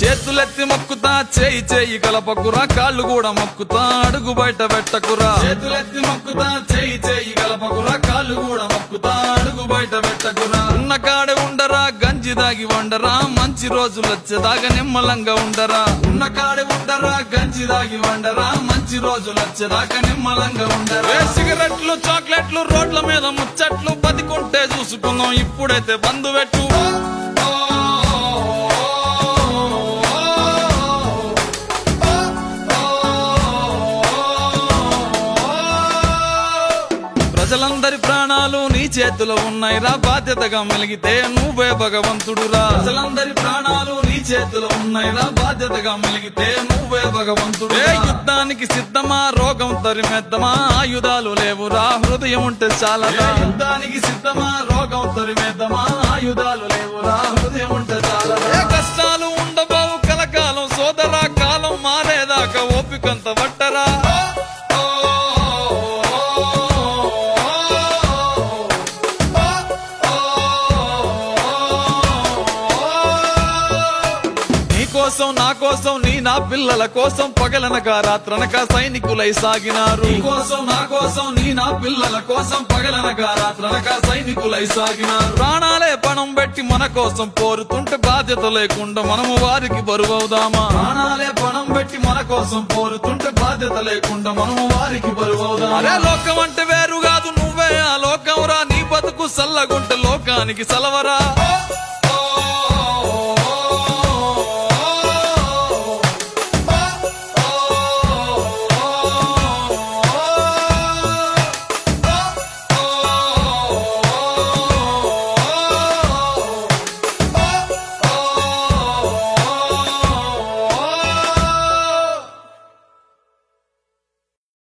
చేతులెత్తి మొక్కుతా చేయి చేయి కలపకురా కాళ్ళు కూడా మొక్కుతా అడుగు బయట పెట్టకురా. చేతులెత్తి మొక్కుతా చేయి చేయి కలపకురా కాళ్ళు కూడా మొక్కుతా అడుగు బయట పెట్టకురా. ఉన్న కాడే ఉండరా గంజి దాగి వండరా మంచి రోజులు వచ్చేదాకా నిమ్మలంగా ఉండరా. ఉన్న కాడే ఉండరా గంజి దాగి వండరా మంచి రోజులు వచ్చేదాకా నిమ్మలంగా ఉండరా. సిగరెట్లు చాక్లెట్లు రోడ్ల మీద ముచ్చట్లు బతికుంటే చూసుకుందాం ఇప్పుడైతే బంధు పెట్టు. ప్రజలందరి ప్రాణాలు నీ చేతిలో ఉన్నాయి రా. బాధ్యతగా మెలిగితే నువ్వే భగవంతుడురా. ప్రజలందరి ప్రాణాలు నీ చేతిలో ఉన్నాయి రా. బాధ్యతగా మెలిగితే నువ్వే భగవంతుడు ఏ యుద్ధానికి సిద్ధమా? రోగం తరిమెద్దమా? ఆయుధాలు లేవురా. హృదయం ఉంటే చాలా యుద్ధానికి సిద్ధమా? రోగం తరిమెద్దమా? ఆయుధాలు లేవురా. హృదయం ఉంటే చాలా కష్టాలు ఉండబోవు? కలకాలం సోదరా కాలం మారేదాకా ఓపికంత బట్టి కోసం నా కోసం నీ నా పిల్లల కోసం పగలనక రాత్రనక సైనికులై సాగినారు. నీ కోసం నా కోసం నీ నా పిల్లల కోసం పగలనక రాత్రనక సైనికులై సాగినారు. ప్రాణాలే పణం పెట్టి మన కోసం పోరుతుంటే బాధ్యత లేకుండా మనము వారికి బరువవుదామా? ప్రాణాలే పణం పెట్టి మన కోసం పోరుతుంటే బాధ్యత లేకుండా మనము వారికి బరువవుదామా? అరే లోకం అంటే వేరు కాదు నువ్వే ఆ లోకం రా నీ బతుకు సల్లగుంటే లోకానికి సలవరా.